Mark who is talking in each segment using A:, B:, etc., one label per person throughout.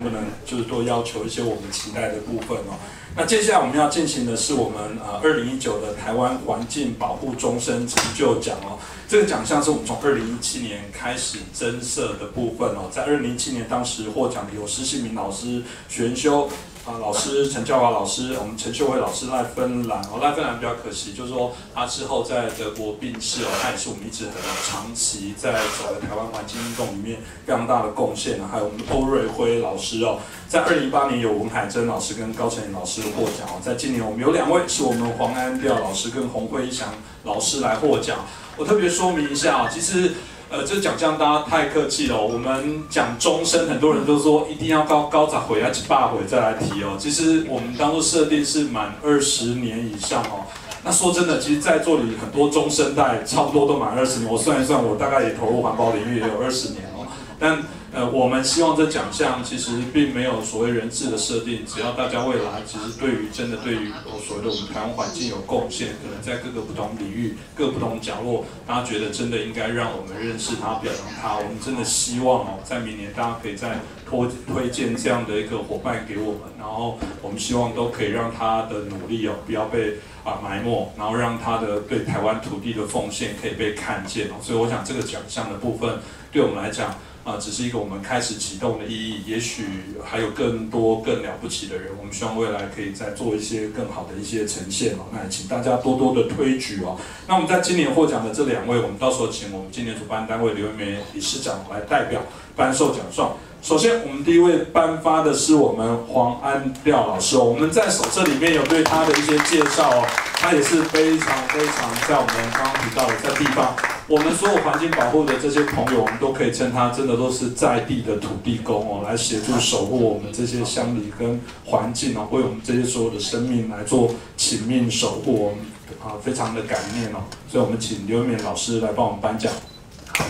A: 不能就是多要求一些我们期待的部分哦。那接下来我们要进行的是我们呃二零一九的台湾环境保护终身成就奖哦。这个奖项是我们从二零一七年开始增设的部分哦。在二零一七年当时获奖的有施信明老师、玄修。啊，老师陈教华老师，我们陈秀慧老师赖芬兰哦，赖芬兰比较可惜，就是说他之后在德国病逝哦，他也是我们一直很长期在整个台湾环境运动里面非常大的贡献啊。还有我们欧瑞辉老师哦，在二零一八年有文海珍老师跟高成颖老师获奖哦，在今年我们有两位是我们黄安调老师跟洪辉祥老师来获奖。我特别说明一下啊，其实。呃，这奖项大家太客气了。我们讲终身，很多人都说一定要高高咋回，来几百回再来提哦。其实我们当初设定是满二十年以上哦。那说真的，其实在座里很多中生代差不多都满二十年。我算一算，我大概也投入环保领域也有二十年哦。但呃，我们希望这奖项其实并没有所谓人质的设定，只要大家未来其实对于真的对于所谓的我们台湾环境有贡献，可能在各个不同领域、各不同角落，大家觉得真的应该让我们认识他、表扬他。我们真的希望哦，在明年大家可以再推推荐这样的一个伙伴给我们，然后我们希望都可以让他的努力哦不要被啊埋没，然后让他的对台湾土地的奉献可以被看见。所以我想这个奖项的部分对我们来讲。啊，只是一个我们开始启动的意义，也许还有更多更了不起的人，我们希望未来可以再做一些更好的一些呈现哦。那也请大家多多的推举哦。那我们在今年获奖的这两位，我们到时候请我们今年主办单位刘梅理事长来代表颁授奖状。首先，我们第一位颁发的是我们黄安廖老师哦。我们在手册里面有对他的一些介绍哦，他也是非常非常在我们刚刚提到的在地方。我们所有环境保护的这些朋友，我们都可以称他真的都是在地的土地公哦，来协助守护我们这些乡里跟环境哦，为我们这些所有的生命来做请命守护，我们啊非常的感念哦，所以我们请刘敏老师来帮我们颁奖。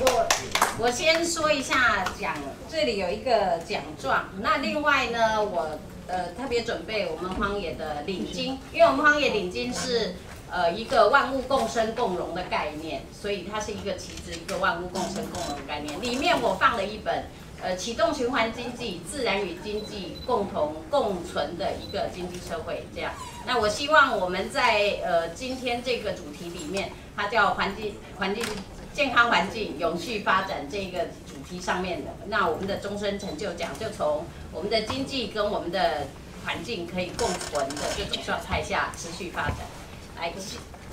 B: 我我先说一下奖，这里有一个奖状，那另外呢，我呃特别准备我们荒野的领巾，因为我们荒野领巾是。呃，一个万物共生共荣的概念，所以它是一个旗帜，一个万物共生共荣概念。里面我放了一本，呃，启动循环经济，自然与经济共同共存的一个经济社会。这样，那我希望我们在呃今天这个主题里面，它叫环境环境健康环境永续发展这个主题上面的，那我们的终身成就奖就从我们的经济跟我们的环境可以共存的这种状态下持续发展。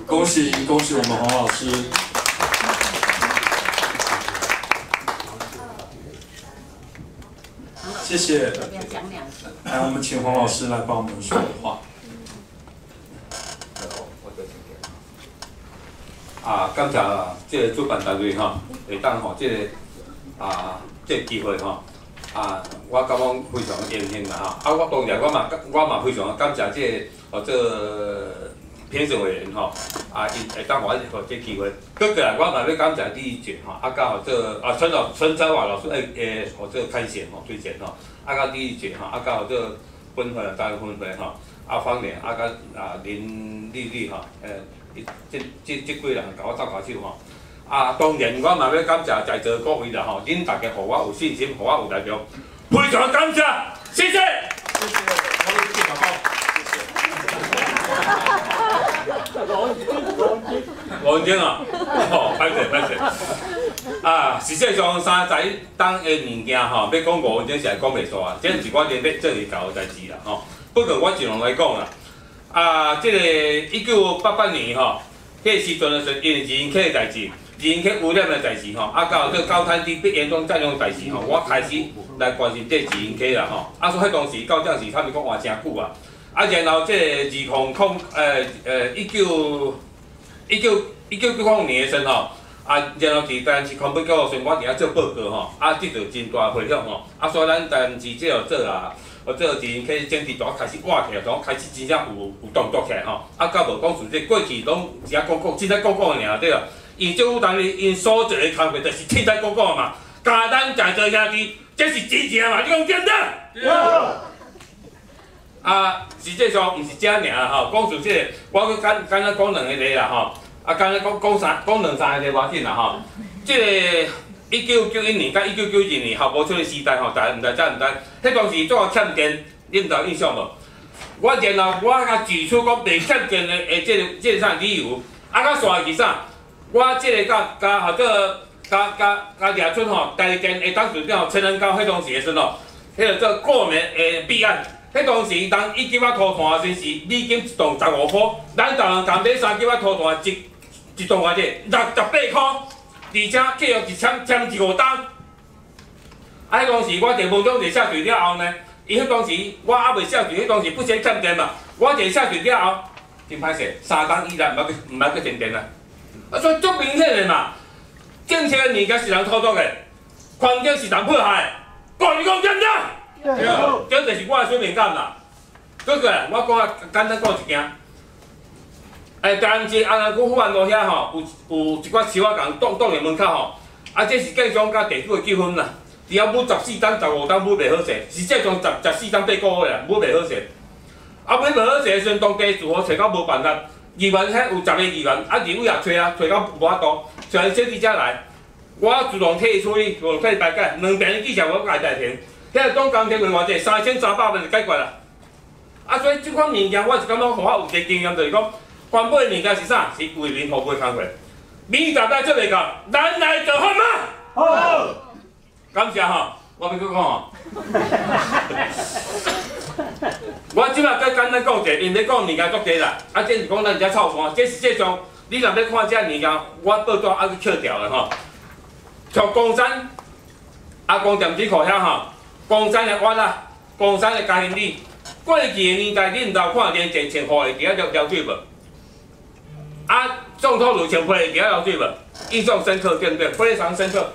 A: 恭喜恭喜我们黄老师！谢谢。来，我们请黄老师来帮我们说话。
C: 啊，感谢这个主办单位哈，会当吼这个啊这个机会哈，啊，我感觉非常荣幸啦哈。啊，我当然我嘛我嘛非常感谢这哦这。评审委员吼，啊，伊会当我互这机会，搁过来我嘛要感谢第一届吼，啊，到这啊陈老陈昭华老师诶诶，互这开线吼推荐吼，啊，到第一届吼，啊，到这分会啊，大分会吼，啊，方面啊，甲啊林丽丽吼，诶，即即即几人甲我搭下手吼，啊，当然我嘛要感谢在座各位啦吼，恁大家互我有信心，互我有力量，非常感谢，谢。谢谢好。王晶啊，哦，歹势歹势。啊，实际上三十一档的物件吼，要讲王晶是讲袂煞啊，这是我连要做一搞代志啦吼。不过我只能来讲啦，啊，即个一九八八年吼，迄时阵是因为人客的代志，人客污染的代志吼，啊，到这高滩地被严重占用代志吼，我开始来关心这人客啦吼。啊，所以当时到这时，他们讲话真久啊。啊，然后这二零空，呃呃，一九一九一九九五年的时吼，啊，然后是但是康本教时，我伫遐做报告吼，啊，得到真大回响吼，啊，所以咱但是即号做啊，或者前开始政治大开始活起来，从开始真正有有动作起来吼，啊，到无讲事这过去拢只讲讲，只在讲讲尔对啊，伊政府当时因所做诶工作就是天在讲讲嘛，教咱在座兄弟，这是真正嘛，你讲真的？啊，实际上毋是遮尔吼，讲出即个，我佫简简单讲两个例啦吼，啊，简单讲讲三讲两三个例话紧啦吼。即个一九九一年甲一九九二年校部出的时代吼，大家毋知知毋知？迄当时做欠电，你毋知有印象无？我然后我甲指出讲袂欠电的诶，即个即个啥理由？啊，甲煞是啥？我即个甲甲或者甲甲甲掠出吼，台电诶当时叫陈仁高迄当时诶时吼，迄个做过年诶弊案。迄当时当一斤仔土炭时是美金一吨十五箍，咱逐人共买三斤仔土炭一一吨偌济六十八箍。而且契约一签签一五单，啊！迄当时我伫文章一下水了后呢，伊迄当时我还未下水，迄当时不先欠电嘛，我一下水了后，真歹势，三单以内毋捌去毋捌去停电啊！啊，所以足明显的嘛，政策物件是人操作的，环境是人迫害，讲你讲对毋对？对，这就是我的水平感啦。过过，我讲啊，简单讲一件。诶，当然是安尼，阮福安路遐吼，有有一寡树仔共挡挡伫门口吼，啊，这是建商甲地主个纠纷啦。只要买十四单、十五单买袂好势，实际上十十四单八个月啦，买袂好势。啊，买袂好势时阵，当地住户找到无办法，议员遐有十个议员，啊，议员也找啊，找到无法度，找小弟才来，我自动替伊处理，主动替伊排解，两边的记者我甲伊代填，遐个总工钱偌济，三千三百万就解决啦。啊，所以即款物件，我是感觉互我有一个经验，就是讲。环保的物件是啥？是为民服务的工作。民达代做袂到，咱来就好吗？好。感谢吼，我要去讲吼。我即摆再简单讲者，因咧讲物件足多啦。啊，这是讲咱遮臭山，这实际上你若要看遮物件，我报纸还去扣掉的吼。像公山，啊，公店子口遐吼，公山的弯啊，公山的家庭里，过去的年代你毋知有看见前前后的其他了了水无？啊，种土路前会比较了水无？印象深刻对不对？非常深刻。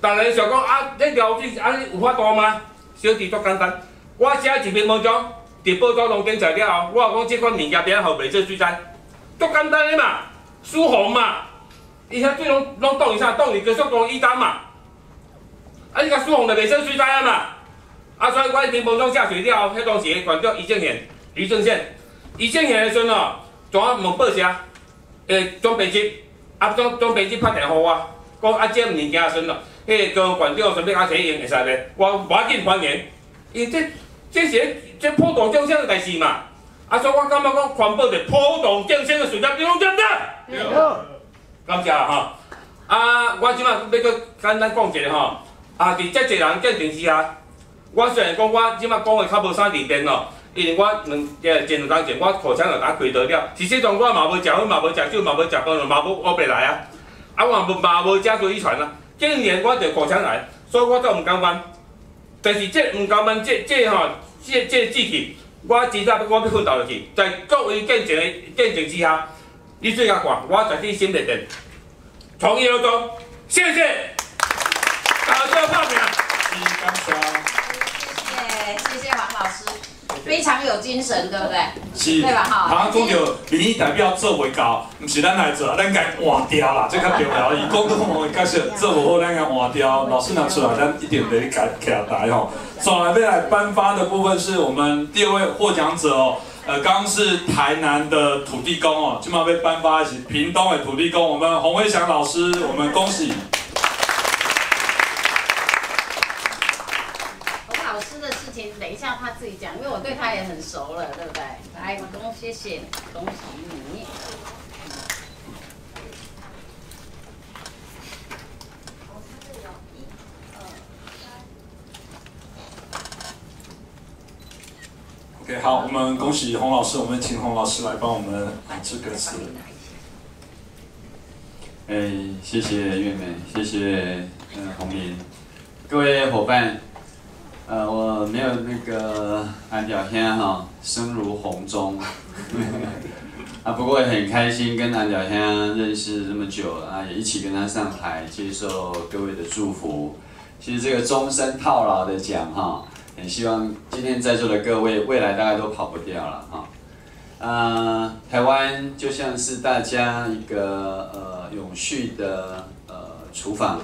C: 当然想讲啊，这了水啊有法度吗？小弟足简单，我写一篇文章，伫报纸拢登载了后，我讲这款物件变好袂做水灾，足简单的嘛，疏洪嘛，伊遐水拢拢挡伊啥？挡伊高速公路一单嘛。啊，你甲疏洪就袂做水灾啊嘛。啊，所以我一篇文章写水了后，迄当时管叫余正贤、余正宪、余正宪的时阵哦。怎啊问报社？诶，总编辑，啊总总编辑拍电话互我，讲啊这物件孙咯，迄个高馆长准备啊提用会使咧，我无要紧欢迎，因这这是这普度众生的代志嘛，啊所以我感觉讲环保是普度众生的事业，你拢对毋对？对。感谢吼，啊我即摆要搁简单讲一下吼，啊伫遮济人见证之下，我虽然讲我即摆讲的较无啥利便咯。因为我两诶前两工前，我口腔就打开得了。实际上我嘛无食薰，嘛无食酒，嘛无食饭，嘛无乌白来啊！啊，我嘛无嘛无加做遗传啊。今年我就口腔来，所以我都毋甘愿。但是这毋甘愿，这这吼，这这志气，我知道我要奋斗落去，在各位见证的见证之下，你最甲看，我绝对心里定，从一而终。谢谢，大家报名。
B: 谢谢，谢谢黄老师。非常有精神，对不对？是，对吧？哈。
A: 他讲到民意代表做未到，不是咱来做，咱该换掉啦，这较重要。伊讲到我解释做不好，咱该换掉。老师拿出来，咱一定得改改台吼。首来来颁发的部分是我们第二位获奖者哦，呃，刚刚是台南的土地公哦，今麦被颁发是屏东的土地公，我们洪伟祥老师，我们恭喜。
B: 等一下，他自己讲，因为我对他也很熟了，对不对？来，恭谢谢，恭喜你。
A: OK，好，我们恭喜洪老师，我们请洪老师来帮我们致歌词。
D: 哎，谢谢月美，谢谢嗯洪明，各位伙伴。呃，我没有那个安条兄哈，声如洪钟，啊，不过也很开心跟安条兄认识这么久啊，也一起跟他上台接受各位的祝福。其实这个终身套牢的奖哈，很希望今天在座的各位未来大概都跑不掉了哈。啊，台湾就像是大家一个呃永续的呃厨房。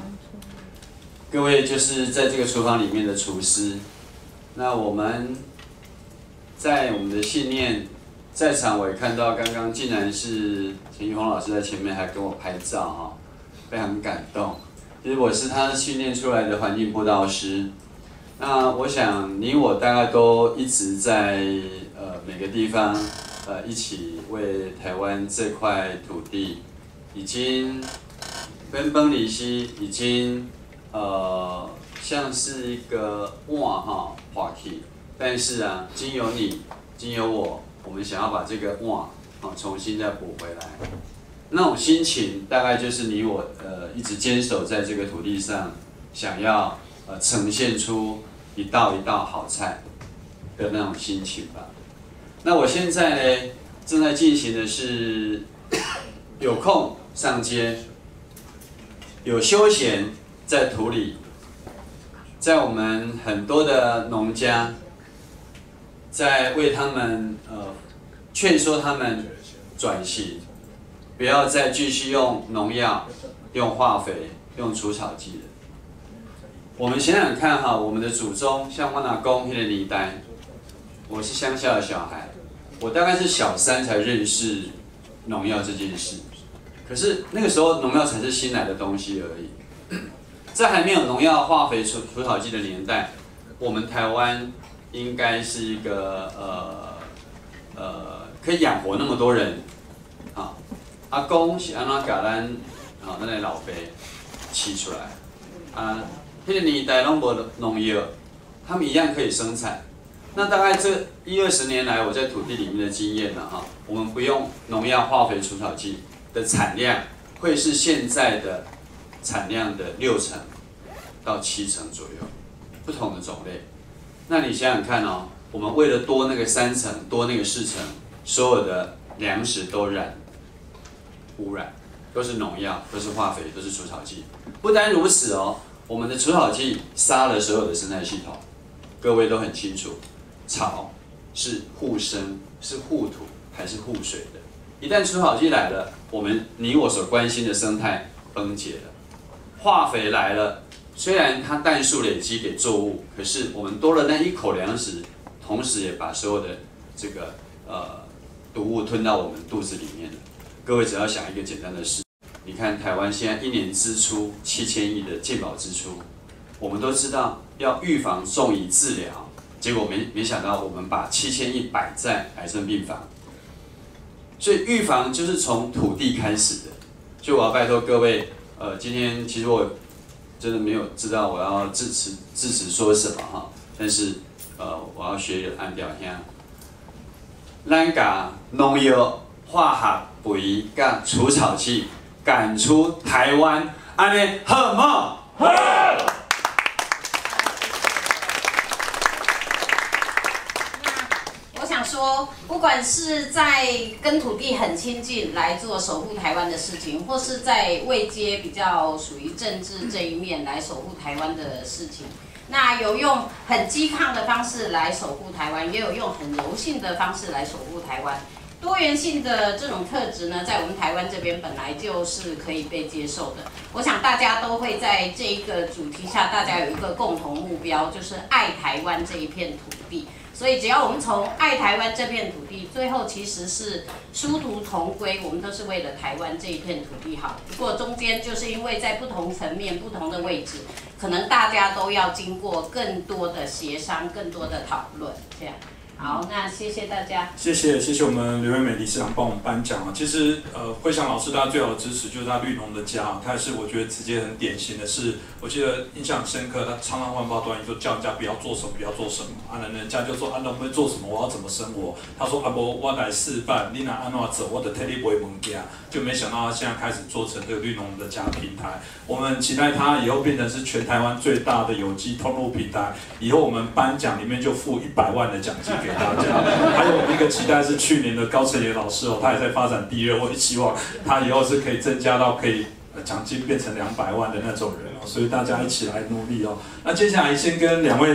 D: 各位就是在这个厨房里面的厨师，那我们在我们的信念在场，我也看到刚刚竟然是陈玉红老师在前面还跟我拍照哈，非常感动。其实我是他训练出来的环境辅导师。那我想你我大概都一直在呃每个地方呃一起为台湾这块土地已经分崩离析，已经呃像是一个碗哈话题，但是啊，经由你，经由我，我们想要把这个碗啊重新再补回来。那种心情，大概就是你我呃一直坚守在这个土地上，想要呃呈现出一道一道好菜的那种心情吧。那我现在呢，正在进行的是有空上街，有休闲在土里，在我们很多的农家，在为他们呃劝说他们转型。不要再继续用农药、用化肥、用除草剂了。我们想想看哈，我们的祖宗像我那公那个年代，我是乡下的小孩，我大概是小三才认识农药这件事。可是那个时候农药才是新来的东西而已，在还没有农药、化肥、除除草剂的年代，我们台湾应该是一个呃呃可以养活那么多人。啊阿公是安怎甲咱，啊，咱的老爸起出来，啊，迄个年代拢无农药，他们一样可以生产。那大概这一二十年来，我在土地里面的经验呢，哈，我们不用农药、化肥、除草剂的产量，会是现在的产量的六成到七成左右，不同的种类。那你想想看哦，我们为了多那个三成，多那个四成，所有的粮食都染。污染都是农药，都是化肥，都是除草剂。不单如此哦，我们的除草剂杀了所有的生态系统。各位都很清楚，草是护生、是护土还是护水的？一旦除草剂来了，我们你我所关心的生态崩解了。化肥来了，虽然它氮素累积给作物，可是我们多了那一口粮食，同时也把所有的这个呃毒物吞到我们肚子里面了。各位只要想一个简单的事，你看台湾现在一年支出七千亿的健保支出，我们都知道要预防重于治疗，结果没没想到我们把七千亿摆在癌症病房，所以预防就是从土地开始的。所以我要拜托各位，呃，今天其实我真的没有知道我要致辞致辞说什么哈，但是呃，我要学一个按表现，咱家农药化学。肥甲除草剂赶出台湾，安尼好吗？好
B: 想说，不管是在跟土地很亲近来做守护台湾的事情，或是在未接比较属于政治这一面来守护台湾的事情，那有用很激抗的方式来守护台湾，也有用很柔性的方式来守护台湾。多元性的这种特质呢，在我们台湾这边本来就是可以被接受的。我想大家都会在这一个主题下，大家有一个共同目标，就是爱台湾这一片土地。所以只要我们从爱台湾这片土地，最后其实是殊途同归，我们都是为了台湾这一片土地好。不过中间就是因为在不同层面、不同的位置，可能大家都要经过更多的协商、更多的讨论，这样。好，那谢谢大家。
A: 谢谢，谢谢我们刘元美理事长帮我们颁奖啊。其实，呃，慧祥老师大家最好的支持就是他绿农的家，他也是我觉得直接很典型的是，我记得印象很深刻，他常常换报端，就叫人家不要做什么，不要做什么。啊，人家就说啊，能不能做什么？我要怎么生活？他说啊，不，我来示范，你拿安怎走，我的特地不会蒙家。就没想到他现在开始做成这个绿农的家平台。我们期待他以后变成是全台湾最大的有机通路平台。以后我们颁奖里面就付一百万的奖金给。大家，还有一个期待是去年的高成野老师哦，他也在发展第二，我也希望他以后是可以增加到可以奖金变成两百万的那种人哦，所以大家一起来努力哦。那接下来先跟两位。